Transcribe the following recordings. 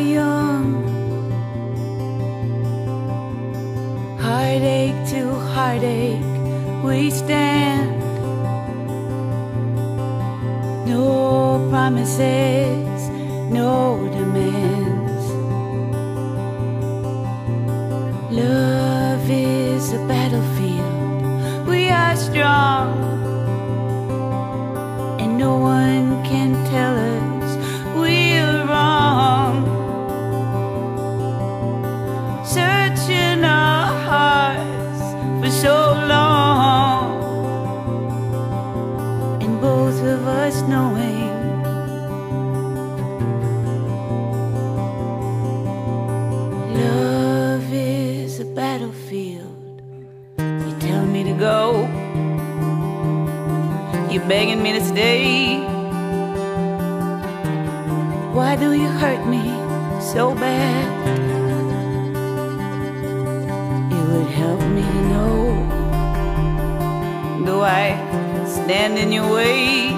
young. Heartache to heartache, we stand. No promises, no demands. Love is a battlefield, we are strong. You're begging me to stay. Why do you hurt me so bad? It would help me know. Do I stand in your way?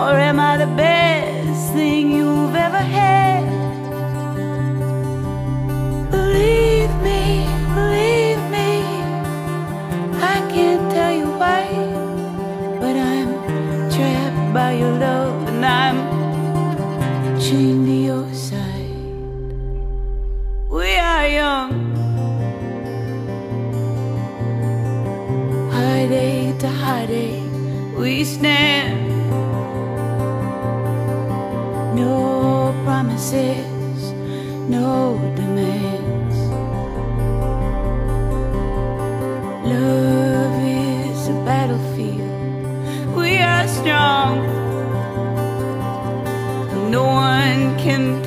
Or am I the best thing you've ever had? By your love and I'm chained to your side. We are young, heartache to heartache, we stand. No promises, no demands. Love is a battlefield. Strong. No one can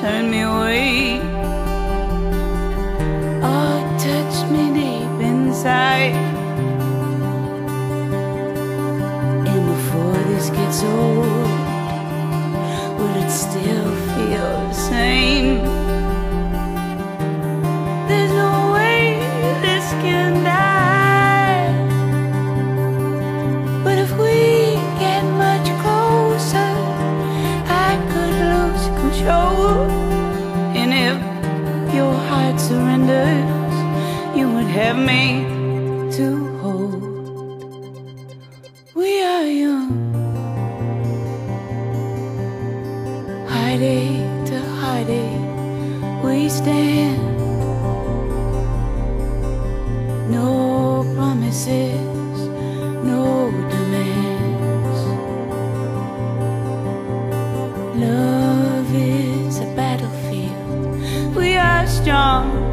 turn me away? Or touch me deep inside? And before this gets old, will it still feel the same? Have me to hold. We are young, heartache to heartache, we stand. No promises, no demands. Love is a battlefield. We are strong.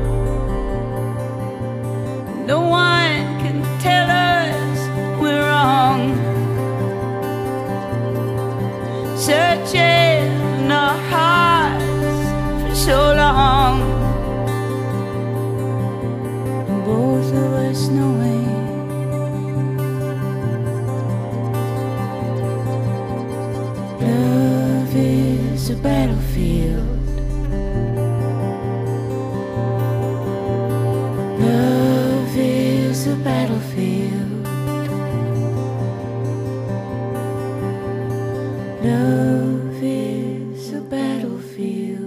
No one can tell us we're wrong. Searching our hearts for so long. Both of us knowing. Love is a battlefield. Love is a battlefield.